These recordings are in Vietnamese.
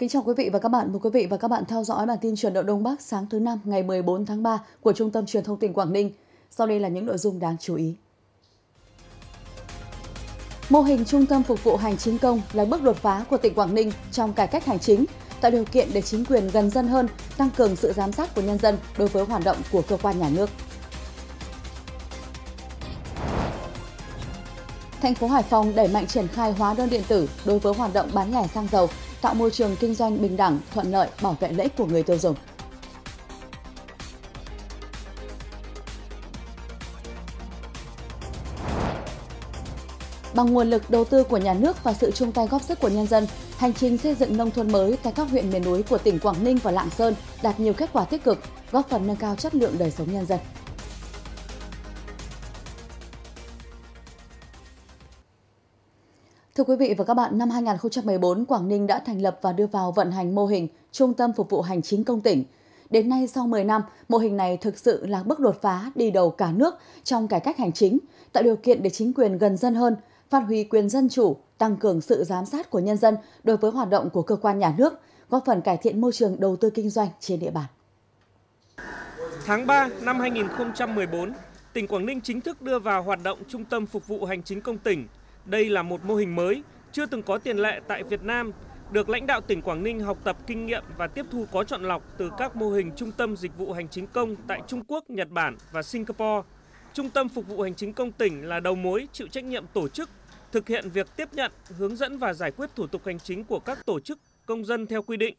Kính chào quý vị và các bạn. Mời quý vị và các bạn theo dõi bản tin truyền động Đông Bắc sáng thứ năm ngày 14 tháng 3 của Trung tâm Truyền thông tỉnh Quảng Ninh. Sau đây là những nội dung đáng chú ý. Mô hình trung tâm phục vụ hành chính công là bước đột phá của tỉnh Quảng Ninh trong cải cách hành chính, tạo điều kiện để chính quyền gần dân hơn, tăng cường sự giám sát của nhân dân đối với hoạt động của cơ quan nhà nước. Thành phố Hải Phòng đẩy mạnh triển khai hóa đơn điện tử đối với hoạt động bán lẻ xăng dầu, tạo môi trường kinh doanh bình đẳng, thuận lợi, bảo vệ lợi ích của người tiêu dùng. Bằng nguồn lực đầu tư của nhà nước và sự chung tay góp sức của nhân dân, hành trình xây dựng nông thôn mới tại các huyện miền núi của tỉnh Quảng Ninh và Lạng Sơn đạt nhiều kết quả tích cực, góp phần nâng cao chất lượng đời sống nhân dân. Thưa quý vị và các bạn, năm 2014, Quảng Ninh đã thành lập và đưa vào vận hành mô hình Trung tâm Phục vụ Hành chính công tỉnh. Đến nay, sau 10 năm, mô hình này thực sự là bước đột phá đi đầu cả nước trong cải cách hành chính, tạo điều kiện để chính quyền gần dân hơn, phát huy quyền dân chủ, tăng cường sự giám sát của nhân dân đối với hoạt động của cơ quan nhà nước, góp phần cải thiện môi trường đầu tư kinh doanh trên địa bàn. Tháng 3 năm 2014, tỉnh Quảng Ninh chính thức đưa vào hoạt động Trung tâm Phục vụ Hành chính công tỉnh – đây là một mô hình mới, chưa từng có tiền lệ tại Việt Nam, được lãnh đạo tỉnh Quảng Ninh học tập kinh nghiệm và tiếp thu có chọn lọc từ các mô hình trung tâm dịch vụ hành chính công tại Trung Quốc, Nhật Bản và Singapore. Trung tâm phục vụ hành chính công tỉnh là đầu mối chịu trách nhiệm tổ chức, thực hiện việc tiếp nhận, hướng dẫn và giải quyết thủ tục hành chính của các tổ chức công dân theo quy định.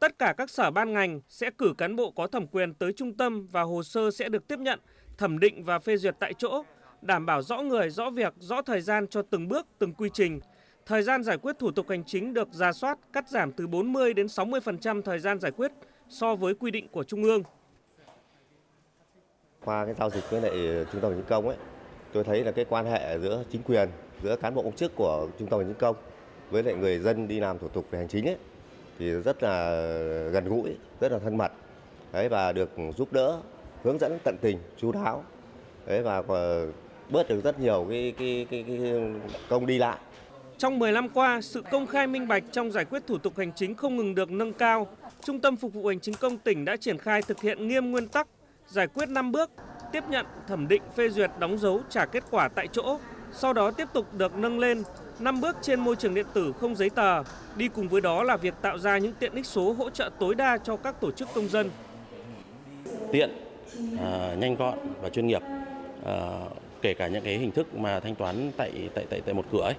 Tất cả các sở ban ngành sẽ cử cán bộ có thẩm quyền tới trung tâm và hồ sơ sẽ được tiếp nhận, thẩm định và phê duyệt tại chỗ, đảm bảo rõ người, rõ việc, rõ thời gian cho từng bước, từng quy trình. Thời gian giải quyết thủ tục hành chính được ra soát, cắt giảm từ 40 đến 60% thời gian giải quyết so với quy định của Trung ương. Qua cái giao dịch với lại trung tâm hành chính công ấy, tôi thấy là cái quan hệ giữa chính quyền, giữa cán bộ công chức của trung tâm hành chính công với lại người dân đi làm thủ tục về hành chính ấy thì rất là gần gũi, rất là thân mật. Đấy và được giúp đỡ, hướng dẫn tận tình, chú đáo. Đấy và ờ, bớt được rất nhiều cái, cái, cái, cái công đi lại. Trong 10 năm qua, sự công khai minh bạch trong giải quyết thủ tục hành chính không ngừng được nâng cao. Trung tâm Phục vụ Hành chính công tỉnh đã triển khai thực hiện nghiêm nguyên tắc giải quyết 5 bước, tiếp nhận, thẩm định, phê duyệt, đóng dấu, trả kết quả tại chỗ. Sau đó tiếp tục được nâng lên 5 bước trên môi trường điện tử không giấy tờ. Đi cùng với đó là việc tạo ra những tiện ích số hỗ trợ tối đa cho các tổ chức công dân. Tiện, à, nhanh gọn và chuyên nghiệp. À, kể cả những cái hình thức mà thanh toán tại tại tại tại một cửa ấy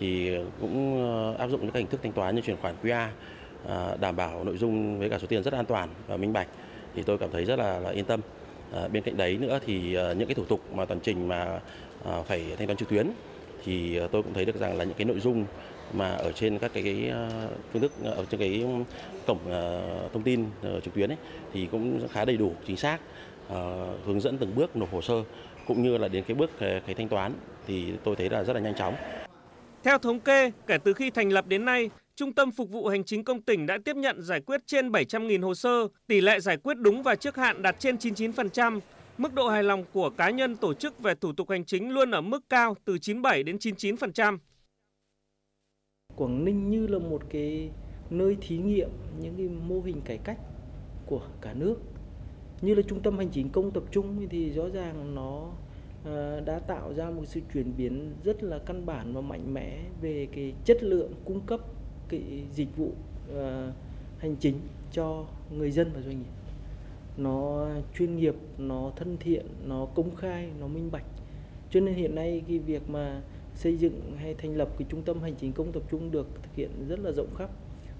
thì cũng ờ, áp dụng những cái hình thức thanh toán như chuyển khoản QR ờ, đảm bảo nội dung với cả số tiền rất an toàn và minh bạch thì tôi cảm thấy rất là, là yên tâm. À, bên cạnh đấy nữa thì những cái thủ tục mà toàn trình mà phải thanh toán trực tuyến thì tôi cũng thấy được rằng là những cái nội dung mà ở trên các cái, cái phương thức ở trên cái cổng thông tin trực tuyến ấy thì cũng khá đầy đủ chính xác hướng dẫn từng bước nộp hồ sơ cũng như là đến cái bước cái, thanh toán thì tôi thấy là rất là nhanh chóng. Theo thống kê, kể từ khi thành lập đến nay, Trung tâm Phục vụ Hành chính công tỉnh đã tiếp nhận giải quyết trên 700.000 hồ sơ, tỷ lệ giải quyết đúng và trước hạn đạt trên 99%. Mức độ hài lòng của cá nhân tổ chức về thủ tục hành chính luôn ở mức cao từ 97 đến 99%. Quảng Ninh như là một cái nơi thí nghiệm những cái mô hình cải cách của cả nước như là trung tâm hành chính công tập trung thì rõ ràng nó ờ, đã tạo ra một sự chuyển biến rất là căn bản và mạnh mẽ về cái chất lượng cung cấp cái dịch vụ ờ, hành chính cho người dân và doanh nghiệp. Nó chuyên nghiệp, nó thân thiện, nó công khai, nó minh bạch. Cho nên hiện nay cái việc mà xây dựng hay thành lập cái trung tâm hành chính công tập trung được thực hiện rất là rộng khắp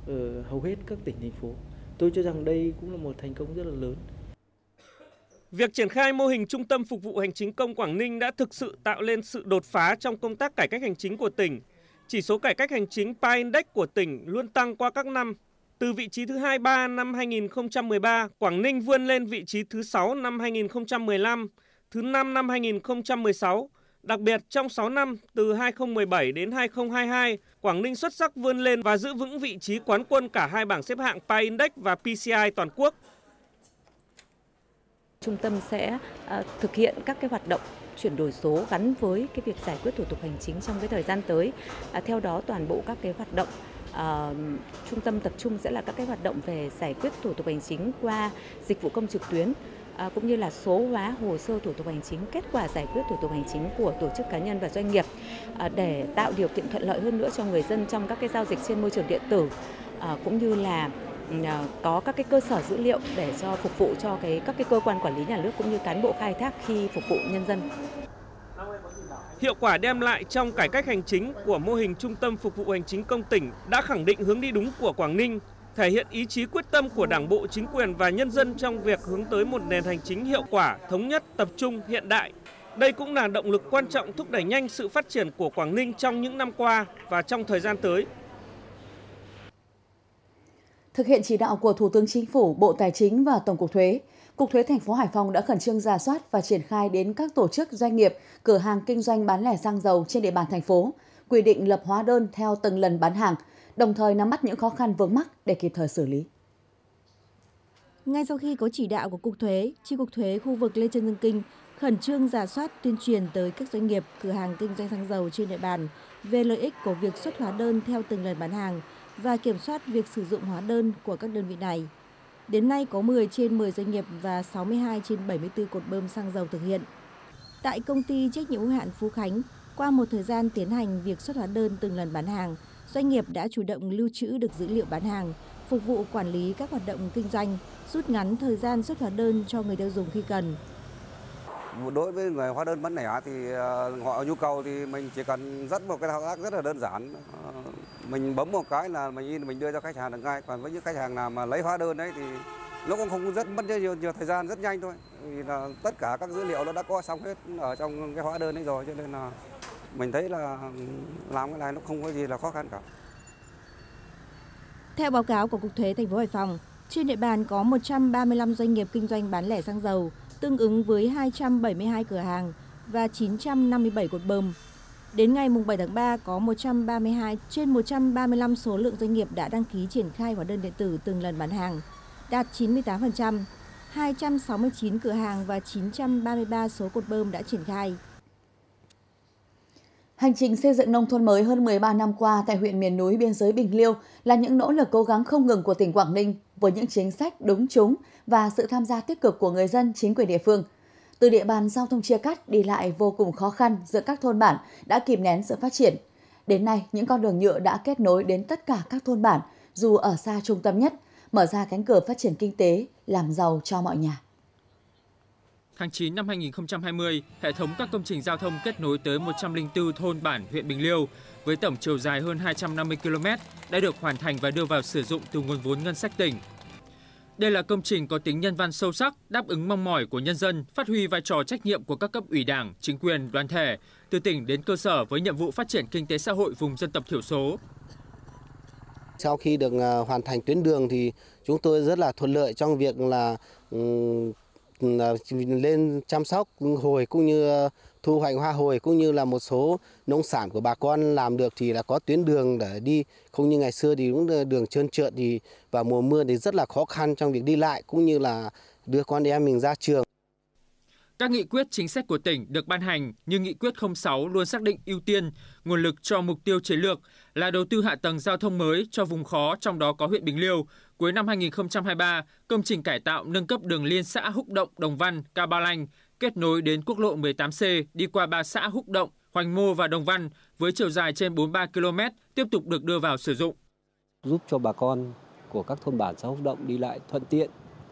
ở hầu hết các tỉnh, thành phố. Tôi cho rằng đây cũng là một thành công rất là lớn. Việc triển khai mô hình Trung tâm Phục vụ Hành chính công Quảng Ninh đã thực sự tạo lên sự đột phá trong công tác cải cách hành chính của tỉnh. Chỉ số cải cách hành chính PI Index của tỉnh luôn tăng qua các năm. Từ vị trí thứ 23 năm 2013, Quảng Ninh vươn lên vị trí thứ 6 năm 2015, thứ 5 năm 2016. Đặc biệt trong 6 năm từ 2017 đến 2022, Quảng Ninh xuất sắc vươn lên và giữ vững vị trí quán quân cả hai bảng xếp hạng PI Index và PCI toàn quốc trung tâm sẽ ờ, thực hiện các cái hoạt động chuyển đổi số gắn với cái việc giải quyết thủ tục hành chính trong cái thời gian tới. À, theo đó toàn bộ các cái hoạt động uh, trung tâm tập trung sẽ là các cái hoạt động về giải quyết thủ tục hành chính qua dịch vụ công trực tuyến à, cũng như là số hóa hồ sơ thủ tục hành chính, kết quả giải quyết thủ tục hành chính của tổ chức cá nhân và doanh nghiệp à, để tạo điều kiện thuận lợi hơn nữa cho người dân trong các cái giao dịch trên môi trường điện tử à, cũng như là có các cái cơ sở dữ liệu để cho phục vụ cho cái các cái cơ quan quản lý nhà nước cũng như cán bộ khai thác khi phục vụ nhân dân. Hiệu quả đem lại trong cải cách hành chính của mô hình trung tâm phục vụ hành chính công tỉnh đã khẳng định hướng đi đúng của Quảng Ninh thể hiện ý chí quyết tâm của Đảng bộ, chính quyền và nhân dân trong việc hướng tới một nền hành chính hiệu quả, thống nhất, tập trung, hiện đại. Đây cũng là động lực quan trọng thúc đẩy nhanh sự phát triển của Quảng Ninh trong những năm qua và trong thời gian tới. Thực hiện chỉ đạo của Thủ tướng Chính phủ, Bộ Tài chính và Tổng cục Thuế, Cục Thuế thành phố Hải Phòng đã khẩn trương ra soát và triển khai đến các tổ chức doanh nghiệp, cửa hàng kinh doanh bán lẻ xăng dầu trên địa bàn thành phố, quy định lập hóa đơn theo từng lần bán hàng – đồng thời nắm bắt những khó khăn vướng mắc để kịp thời xử lý. Ngay sau khi có chỉ đạo của Cục Thuế, Chi cục Thuế khu vực Lê Trân Dương Kinh khẩn trương giả soát tuyên truyền tới các doanh nghiệp, cửa hàng kinh doanh xăng dầu trên địa bàn về lợi ích của việc xuất hóa đơn theo từng lần bán hàng và kiểm soát việc sử dụng hóa đơn của các đơn vị này. Đến nay có 10 trên 10 doanh nghiệp và 62 trên 74 cột bơm xăng dầu thực hiện. Tại công ty trách nhiệm hữu hạn Phú Khánh, qua một thời gian tiến hành việc xuất hóa đơn từng lần bán hàng, doanh nghiệp đã chủ động lưu trữ được dữ liệu bán hàng, phục vụ quản lý các hoạt động kinh doanh, rút ngắn thời gian xuất hóa đơn cho người tiêu dùng khi cần. Đối với người hóa đơn bán lẻ thì ờ, họ nhu cầu thì mình chỉ cần rất một cái thao tác rất là đơn giản. Ờ, mình bấm một cái là mình in mình đưa cho khách hàng được ngay. Còn với những khách hàng nào mà lấy hóa đơn đấy thì nó cũng không rất mất nhiều, nhiều thời gian rất nhanh thôi. Vì là tất cả các dữ liệu nó đã có xong hết ở trong cái hóa đơn đấy rồi cho nên là mình thấy là ừ, làm cái này nó không có gì là khó khăn cả. Theo báo cáo của Cục Thuế thành phố Hải Phòng, trên địa bàn có 135 doanh nghiệp kinh doanh bán lẻ xăng dầu, tương ứng với 272 cửa hàng và 957 cột bơm. Đến ngày 7 tháng 3 có 132 trên 135 số lượng doanh nghiệp đã đăng ký triển khai hóa đơn điện tử từng lần bán hàng, đạt 98%. 269 cửa hàng và 933 số cột bơm đã triển khai. Hành trình xây dựng nông thôn mới hơn 13 năm qua tại huyện miền núi biên giới Bình Liêu là những nỗ lực cố gắng không ngừng của tỉnh Quảng Ninh với những chính sách đúng trúng và sự tham gia tích cực của người dân chính quyền địa phương. Từ địa bàn giao thông chia cắt đi lại vô cùng khó khăn giữa các thôn bản đã kìm nén sự phát triển. Đến nay, những con đường nhựa đã kết nối đến tất cả các thôn bản, dù ở xa trung tâm nhất, mở ra cánh cửa phát triển kinh tế, làm giàu cho mọi nhà. Tháng 9 năm 2020, hệ thống các công trình giao thông kết nối tới 104 thôn bản huyện Bình Liêu với tổng chiều dài hơn 250 km đã được hoàn thành và đưa vào sử dụng từ nguồn vốn ngân sách tỉnh. Đây là công trình có tính nhân văn sâu sắc, đáp ứng mong mỏi của nhân dân, phát huy vai trò trách nhiệm của các cấp ủy đảng, chính quyền, đoàn thể, từ tỉnh đến cơ sở với nhiệm vụ phát triển kinh tế xã hội vùng dân tộc thiểu số. Sau khi được à, hoàn thành tuyến đường thì chúng tôi rất là thuận lợi trong việc là lên chăm sóc hồi cũng như thu hoạch hoa hồi cũng như là một số nông sản của bà con làm được thì là có tuyến đường để đi không như ngày xưa thì cũng đường trơn trượt thì vào mùa mưa thì rất là khó khăn trong việc đi lại cũng như là đưa con em mình ra trường. Các nghị quyết chính sách của tỉnh được ban hành nhưng nghị quyết 06 luôn xác định ưu tiên nguồn lực cho mục tiêu chiến lược là đầu tư hạ tầng giao thông mới cho vùng khó trong đó có huyện Bình Liêu. Cuối năm 2023, công trình cải tạo nâng cấp đường liên xã Húc Động, Đồng Văn, Ca Ba Lanh kết nối đến quốc lộ 18C đi qua ba xã Húc Động, Hoành Mô và Đồng Văn với chiều dài trên 43 km tiếp tục được đưa vào sử dụng. Giúp cho bà con của các thôn bản xã Húc Động đi lại thuận tiện.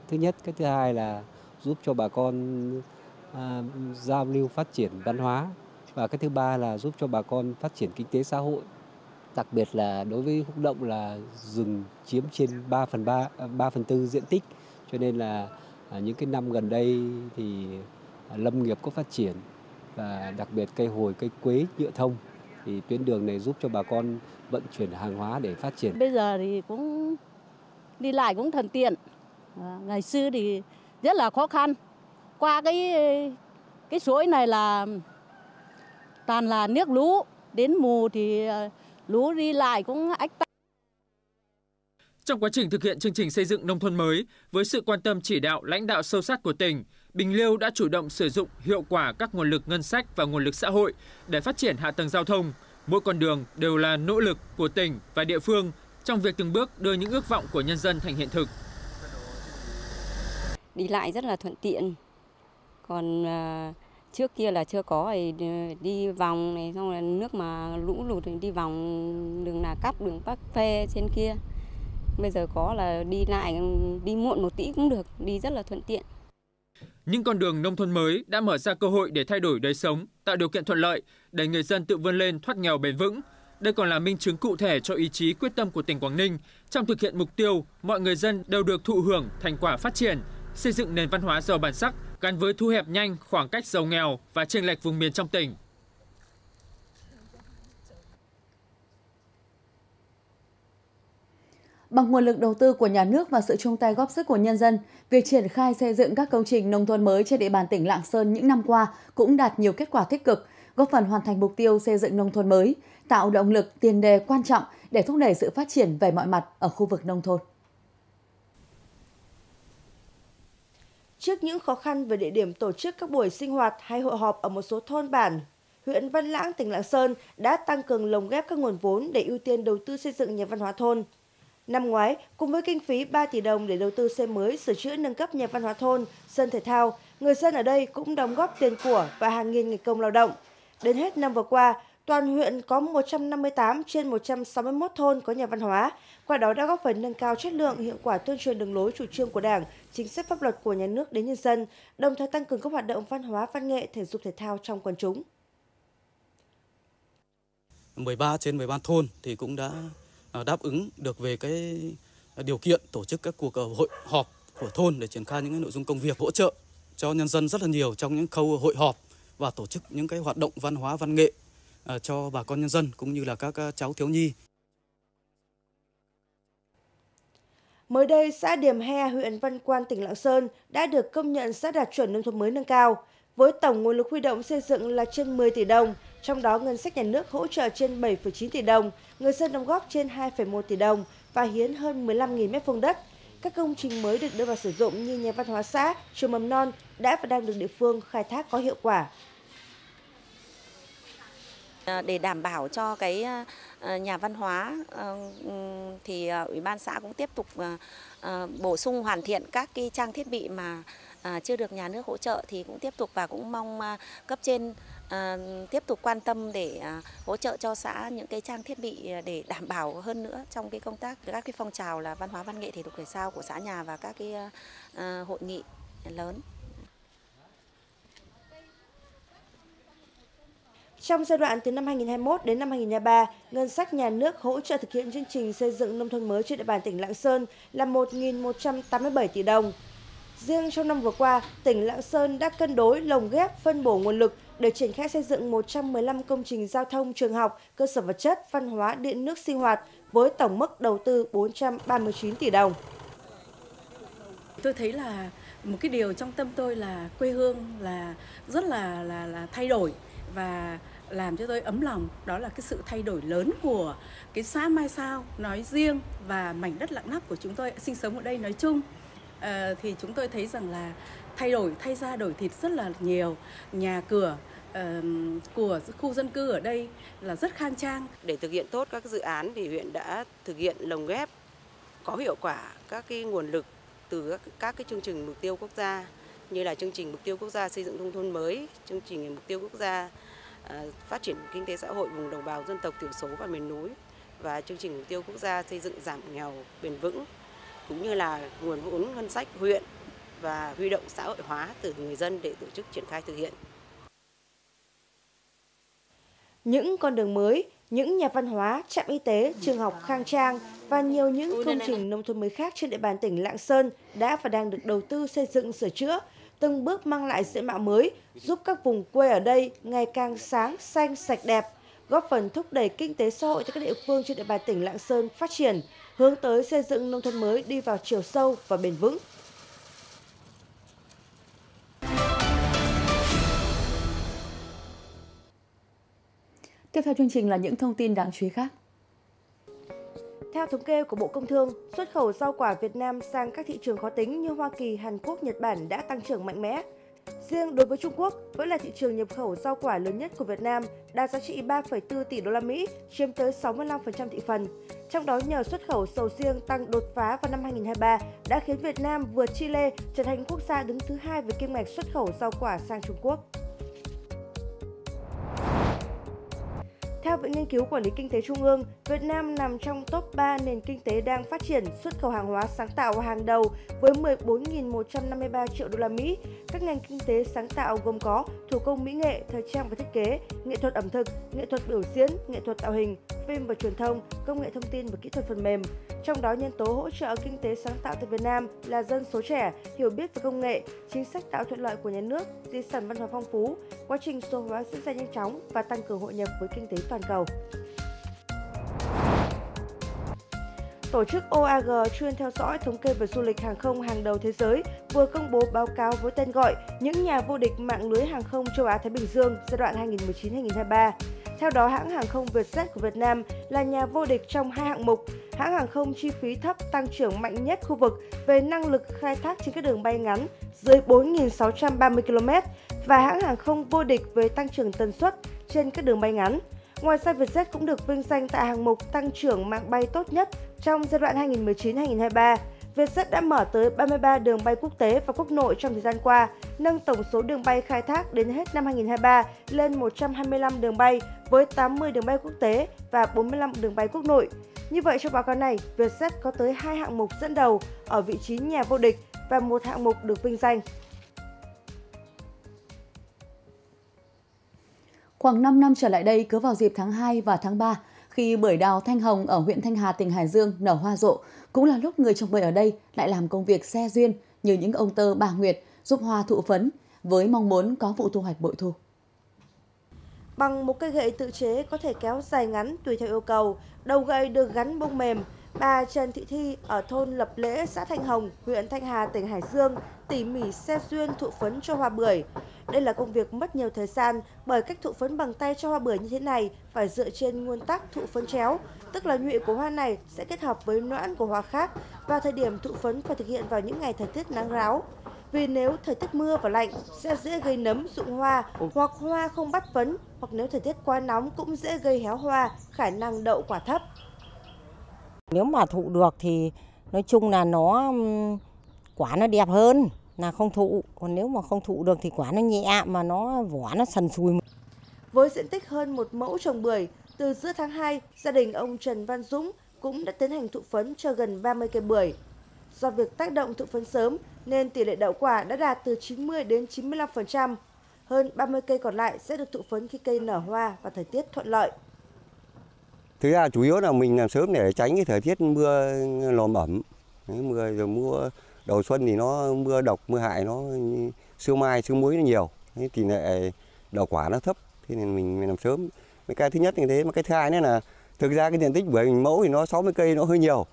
Thứ nhất, cái thứ hai là giúp cho bà con à, giao lưu phát triển văn hóa và cái thứ ba là giúp cho bà con phát triển kinh tế xã hội đặc biệt là đối với húc động là rừng chiếm trên 3 phần 3 3 à, phần 4 diện tích cho nên là à, những cái năm gần đây thì lâm nghiệp có phát triển và đặc biệt cây hồi cây quế nhựa thông thì tuyến đường này giúp cho bà con vận chuyển hàng hóa để phát triển. Bây giờ thì cũng đi lại cũng thuận tiện. À, ngày xưa thì rất là khó khăn qua cái cái suối này là toàn là nước lũ đến mùa thì ờ, lũ đi lại cũng ách tắc. Trong quá trình thực hiện chương trình xây dựng nông thôn mới, với sự quan tâm chỉ đạo lãnh đạo sâu sắc của tỉnh, Bình Liêu đã chủ động sử dụng hiệu quả các nguồn lực ngân sách và nguồn lực xã hội để phát triển hạ tầng giao thông. Mỗi con đường đều là nỗ lực của tỉnh và địa phương trong việc từng bước đưa những ước vọng của nhân dân thành hiện thực. Đi lại rất là thuận tiện. Còn à, trước kia là chưa có thì à, đi vòng này, xong là nước mà lũ lụt thì đi vòng đường là cắp đường bắc phê trên kia bây giờ có là đi lại, đi muộn một tí cũng được, đi rất là thuận tiện những con đường nông thôn mới đã mở ra cơ hội để thay đổi đời sống, tạo điều kiện thuận lợi để người dân tự vươn lên thoát nghèo bền vững. Đây còn là minh chứng cụ thể cho ý chí quyết tâm của tỉnh Quảng Ninh trong thực hiện mục tiêu mọi người dân đều được thụ hưởng thành quả phát triển, xây dựng nền văn hóa giàu bản sắc gắn với thu hẹp nhanh khoảng cách giàu nghèo và chênh lệch vùng miền trong tỉnh. Bằng nguồn lực đầu tư của nhà nước và sự chung tay góp sức của nhân dân, việc triển khai xây dựng các công trình nông thôn mới trên địa bàn tỉnh Lạng Sơn những năm qua cũng đạt nhiều kết quả tích cực, góp phần hoàn thành mục tiêu xây dựng nông thôn mới, tạo động lực tiền đề quan trọng để thúc đẩy sự phát triển về mọi mặt ở khu vực nông thôn. Trước những khó khăn về địa điểm tổ chức các buổi sinh hoạt hay hội họp ở một số thôn bản, huyện Văn Lãng, tỉnh Lạng Sơn đã tăng cường lồng ghép các nguồn vốn để ưu tiên đầu tư xây dựng nhà văn hóa thôn. Năm ngoái, cùng với kinh phí 3 tỷ đồng để đầu tư xây mới, sửa chữa nâng cấp nhà văn hóa thôn, sân thể thao, người dân ở đây cũng đóng góp tiền của và hàng nghìn ngày công lao động. Đến hết năm vừa qua, toàn huyện có 158 trên 161 thôn có nhà văn hóa, qua đó đã góp phần nâng cao chất lượng hiệu quả tuyên truyền đường lối chủ trương của Đảng, chính sách pháp luật của nhà nước đến nhân dân, đồng thời tăng cường các hoạt động văn hóa, văn nghệ, thể dục thể thao trong quần chúng. 13 trên 13 thôn thì cũng đã À, đáp ứng được về cái điều kiện tổ chức các cuộc à, hội họp của thôn để triển khai những cái nội dung công việc hỗ trợ cho nhân dân rất là nhiều trong những khâu hội họp và tổ chức những cái hoạt động văn hóa văn nghệ à, cho bà con nhân dân cũng như là các cháu thiếu nhi. Mới đây, xã Điểm He, huyện Văn Quan, tỉnh Lạng Sơn đã được công nhận xã đạt chuẩn nông thôn mới nâng cao với tổng nguồn lực huy động xây dựng là trên 10 tỷ đồng, trong đó ngân sách nhà nước hỗ trợ trên 7,9 tỷ đồng, người dân đóng góp trên 2,1 tỷ đồng và hiến hơn 15.000 m2 đất. Các công trình mới được đưa vào sử dụng như nhà văn hóa xã, trường mầm non đã và đang được địa phương khai thác có hiệu quả. À, để đảm bảo cho cái à, nhà văn hóa à, thì ủy ban xã cũng tiếp tục bổ sung hoàn thiện các cái trang thiết bị mà chưa được nhà nước hỗ trợ thì cũng tiếp tục và cũng mong cấp trên à, tiếp tục quan tâm để à, hỗ trợ cho xã những cái trang thiết bị à, để đảm bảo hơn nữa trong cái công tác các cái phong trào là văn hóa văn nghệ thể dục thể thao của xã nhà và các cái à, à hội nghị lớn. Trong giai đoạn từ năm 2021 đến năm 2023, ngân sách nhà nước hỗ trợ thực hiện chương trình xây dựng nông thôn mới trên địa bàn tỉnh Lạng Sơn là 1.187 tỷ đồng. Riêng trong năm vừa qua, tỉnh Lạng Sơn đã cân đối lồng ghép phân bổ nguồn lực để triển khai xây dựng 115 công trình giao thông, trường học, cơ sở vật chất, văn hóa, điện nước sinh hoạt với tổng mức đầu tư 439 tỷ đồng. Tôi thấy là một cái điều trong tâm tôi là quê hương là rất là là là thay đổi và làm cho tôi ấm lòng đó là cái sự thay đổi lớn của cái xã Mai Sao nói riêng và mảnh đất Lạng Nắp của chúng tôi sinh sống ở đây nói chung à, thì chúng tôi thấy rằng là thay đổi thay ra đổi thịt rất là nhiều nhà cửa uh, của khu dân cư ở đây là rất khang trang. Để thực hiện tốt các dự án thì huyện đã thực hiện lồng ghép có hiệu quả các cái nguồn lực từ các, các cái chương trình mục tiêu quốc gia như là chương trình mục tiêu quốc gia xây dựng nông thôn mới, chương trình mục tiêu quốc gia uh, phát triển kinh tế xã hội vùng đồng bào dân tộc thiểu số và miền núi và chương trình mục tiêu quốc gia xây dựng giảm nghèo bền vững cũng như là nguồn vốn ngân sách huyện và huy động xã hội hóa từ người dân để tổ chức triển khai thực hiện. Những con đường mới, những nhà văn hóa, trạm y tế, trường học khang trang và nhiều những công trình nông thôn mới khác trên địa bàn tỉnh Lạng Sơn đã và đang được đầu tư xây dựng sửa chữa, từng bước mang lại diện mạo mới, giúp các vùng quê ở đây ngày càng sáng, xanh, sạch đẹp, góp phần thúc đẩy kinh tế xã hội tại các địa phương trên địa bàn tỉnh Lạng Sơn phát triển, hướng tới xây dựng nông thôn mới đi vào chiều sâu và bền vững. Tiếp theo chương trình là những thông tin đáng chú ý khác. Theo thống kê của Bộ Công Thương, xuất khẩu rau quả Việt Nam sang các thị trường khó tính như Hoa Kỳ, Hàn Quốc, Nhật Bản đã tăng trưởng mạnh mẽ. Riêng đối với Trung Quốc, vẫn là thị trường nhập khẩu rau quả lớn nhất của Việt Nam, đạt giá trị 3,4 tỷ đô la Mỹ, chiếm tới 65% thị phần. Trong đó nhờ xuất khẩu sầu riêng tăng đột phá vào năm 2023 đã khiến Việt Nam vượt Chile trở thành quốc gia đứng thứ hai về kim ngạch xuất khẩu rau quả sang Trung Quốc. Theo Viện Nghiên cứu Quản lý Kinh tế Trung ương, Việt Nam nằm trong top 3 nền kinh tế đang phát triển xuất khẩu hàng hóa sáng tạo hàng đầu với 14.153 triệu đô la Mỹ. Các ngành kinh tế sáng tạo gồm có thủ công mỹ nghệ, thời trang và thiết kế, nghệ thuật ẩm thực, nghệ thuật biểu diễn, nghệ thuật tạo hình, phim và truyền thông, công nghệ thông tin và kỹ thuật phần mềm. Trong đó nhân tố hỗ trợ kinh tế sáng tạo tại Việt Nam là dân số trẻ, hiểu biết về công nghệ, chính sách tạo thuận lợi của nhà nước, di sản văn hóa phong phú, quá trình số hóa diễn ra nhanh chóng và tăng cường hội nhập với kinh tế toàn cầu. Tổ chức OAG chuyên theo dõi thống kê về du lịch hàng không hàng đầu thế giới vừa công bố báo cáo với tên gọi Những nhà vô địch mạng lưới hàng không châu Á Thái Bình Dương giai đoạn 2019-2023. Theo đó, hãng hàng không Vietjet của Việt Nam là nhà vô địch trong hai hạng mục. Hãng hàng không chi phí thấp tăng trưởng mạnh nhất khu vực về năng lực khai thác trên các đường bay ngắn dưới 4.630 km và hãng hàng không vô địch về tăng trưởng tần suất trên các đường bay ngắn. Ngoài ra, Vietjet cũng được vinh danh tại hạng mục tăng trưởng mạng bay tốt nhất trong giai đoạn 2019-2023. Vietjet đã mở tới 33 đường bay quốc tế và quốc nội trong thời gian qua, nâng tổng số đường bay khai thác đến hết năm 2023 lên 125 đường bay với 80 đường bay quốc tế và 45 đường bay quốc nội. Như vậy trong báo cáo này, Vietjet có tới hai hạng mục dẫn đầu ở vị trí nhà vô địch và một hạng mục được vinh danh. Khoảng 5 năm trở lại đây, cứ vào dịp tháng 2 và tháng 3, khi bưởi đào thanh hồng ở huyện Thanh Hà, tỉnh Hải Dương nở hoa rộ, cũng là lúc người trồng bưởi ở đây lại làm công việc xe duyên như những ông tơ bà Nguyệt giúp hoa thụ phấn với mong muốn có vụ thu hoạch bội thu. Bằng một cây gậy tự chế có thể kéo dài ngắn tùy theo yêu cầu, đầu gậy được gắn bông mềm. Bà Trần Thị Thi ở thôn Lập Lễ, xã Thanh Hồng, huyện Thanh Hà, tỉnh Hải Dương tỉ mỉ xe duyên thụ phấn cho hoa bưởi. Đây là công việc mất nhiều thời gian bởi cách thụ phấn bằng tay cho hoa bưởi như thế này phải dựa trên nguyên tắc thụ phấn chéo, tức là nhụy của hoa này sẽ kết hợp với noãn của hoa khác và thời điểm thụ phấn phải thực hiện vào những ngày thời tiết nắng ráo. Vì nếu thời tiết mưa và lạnh sẽ dễ gây nấm rụng hoa hoặc hoa không bắt phấn hoặc nếu thời tiết quá nóng cũng dễ gây héo hoa, khả năng đậu quả thấp. Nếu mà thụ được thì nói chung là nó quả nó đẹp hơn là không thụ còn nếu mà không thụ được thì quả nó nhẹ mà nó, vỏ nó sần sùi với diện tích hơn một mẫu trồng bưởi, từ giữa tháng 2 gia đình ông Trần Văn Dũng cũng đã tiến hành thụ phấn cho gần 30 cây bưởi do việc tác động thụ phấn sớm nên tỷ lệ đậu quả đã đạt từ 90 đến 95%. Hơn 30 cây còn lại sẽ được thụ phấn khi cây nở hoa và thời tiết thuận lợi. Thực ra chủ yếu là mình làm sớm để tránh cái thời tiết mưa lòm ẩm, mưa rồi mưa đầu xuân thì nó mưa độc mưa hại nó sương mai sương muối nó nhiều. Thế tỷ lệ đậu quả nó thấp thế nên mình, mình làm sớm. Cái cái thứ nhất như thế mà cái thứ hai nữa là thực ra cái diện tích bưởi mình mẫu thì nó 60 cây nó hơi nhiều.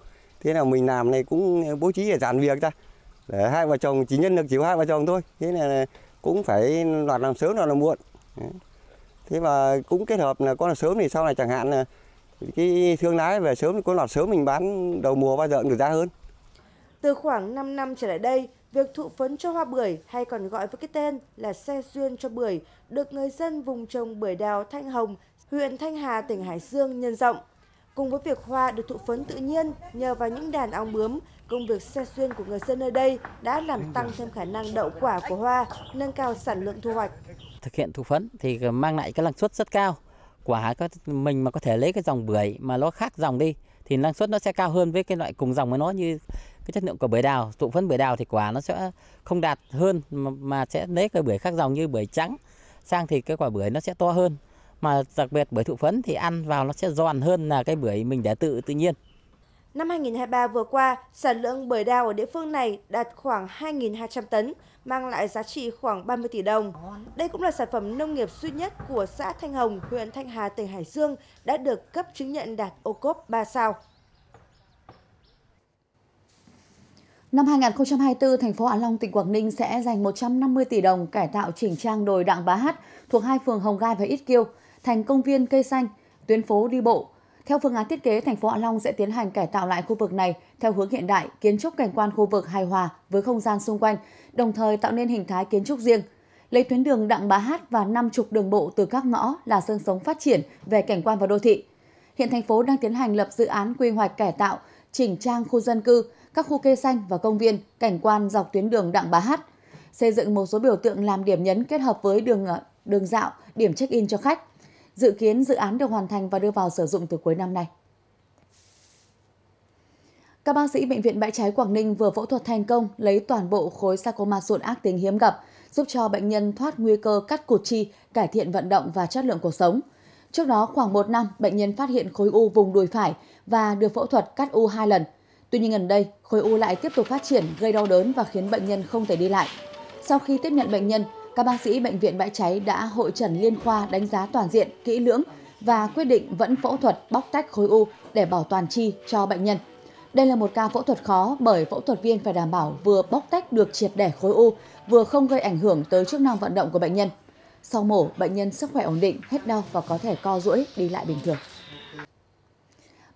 Thế là mình làm này cũng bố trí để dàn việc ta để hai vợ chồng chỉ nhân được chỉ hai vợ chồng thôi. Thế là cũng phải loạt làm sớm nào là muộn. Thế mà cũng kết hợp là có là sớm thì sau này chẳng hạn là cái thương lái về sớm thì có loạt sớm mình bán đầu mùa bao giờ cũng được giá hơn từ khoảng 5 năm trở lại đây, việc thụ phấn cho hoa bưởi hay còn gọi với cái tên là xe duyên cho bưởi được người dân vùng trồng bưởi đào Thanh Hồng, huyện Thanh Hà, tỉnh Hải Dương nhân rộng. Cùng với việc hoa được thụ phấn tự nhiên nhờ vào những đàn ong bướm, công việc xe duyên của người dân nơi đây đã làm tăng thêm khả năng đậu quả của hoa, nâng cao sản lượng thu hoạch. Thực hiện thụ phấn thì mang lại cái năng suất rất cao. Quả có mình mà có thể lấy cái dòng bưởi mà nó khác dòng đi thì năng suất nó sẽ cao hơn với cái loại cùng dòng với nó như cái chất lượng của bưởi đào. Tụ phấn bưởi đào thì quả nó sẽ không đạt hơn mà, mà sẽ lấy cái bưởi khác dòng như bưởi trắng. Sang thì cái quả bưởi nó sẽ to hơn. Mà đặc biệt bưởi thụ phấn thì ăn vào nó sẽ giòn hơn là cái bưởi mình để tự tự nhiên. Năm 2023 vừa qua, sản lượng bưởi đào ở địa phương này đạt khoảng 2.200 tấn, mang lại giá trị khoảng 30 tỷ đồng. Đây cũng là sản phẩm nông nghiệp duy nhất của xã Thanh Hồng, huyện Thanh Hà, tỉnh Hải Dương đã được cấp chứng nhận đạt ô cốp 3 sao. Năm 2024, thành phố Hạ Long, tỉnh Quảng Ninh sẽ dành 150 tỷ đồng cải tạo chỉnh trang đồi Đặng Bá Hát thuộc hai phường Hồng Gai và Ít Kiêu thành công viên cây xanh, tuyến phố đi bộ. Theo phương án thiết kế, thành phố Hạ Long sẽ tiến hành cải tạo lại khu vực này theo hướng hiện đại, kiến trúc cảnh quan khu vực hài hòa với không gian xung quanh, đồng thời tạo nên hình thái kiến trúc riêng. Lấy tuyến đường Đặng Bá Hát và năm trục đường bộ từ các ngõ là xương sống phát triển về cảnh quan và đô thị. Hiện thành phố đang tiến hành lập dự án quy hoạch cải tạo, chỉnh trang khu dân cư, các khu cây xanh và công viên, cảnh quan dọc tuyến đường Đặng Bá Hát, xây dựng một số biểu tượng làm điểm nhấn kết hợp với đường ờ, đường dạo, điểm check-in cho khách. Dự kiến dự án được hoàn thành và đưa vào sử dụng từ cuối năm nay. Các bác sĩ Bệnh viện Bãi Cháy Quảng Ninh vừa phẫu thuật thành công lấy toàn bộ khối sarcoma sụn ác tính hiếm gặp, giúp cho bệnh nhân thoát nguy cơ cắt cụt chi, cải thiện vận động và chất lượng cuộc sống. Trước đó, khoảng một năm, bệnh nhân phát hiện khối u vùng đùi phải và được phẫu thuật cắt u hai lần. Tuy nhiên gần đây, khối u lại tiếp tục phát triển, gây đau đớn và khiến bệnh nhân không thể đi lại. Sau khi tiếp nhận bệnh nhân, các bác sĩ Bệnh viện Bãi Cháy đã hội trần liên khoa đánh giá toàn diện, kỹ lưỡng và quyết định vẫn phẫu thuật bóc tách khối u để bảo toàn chi cho bệnh nhân. Đây là một ca phẫu thuật khó bởi phẫu thuật viên phải đảm bảo vừa bóc tách được triệt để khối u, vừa không gây ảnh hưởng tới chức năng vận động của bệnh nhân. Sau mổ, bệnh nhân sức khỏe ổn định, hết đau và có thể co duỗi đi lại bình thường.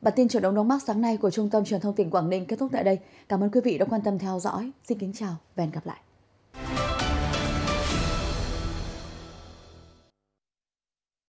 Bản tin chuyển động Đông Bắc sáng nay của Trung tâm Truyền thông tỉnh Quảng Ninh kết thúc tại đây. Cảm ơn quý vị đã quan tâm theo dõi. Xin kính chào và hẹn gặp lại.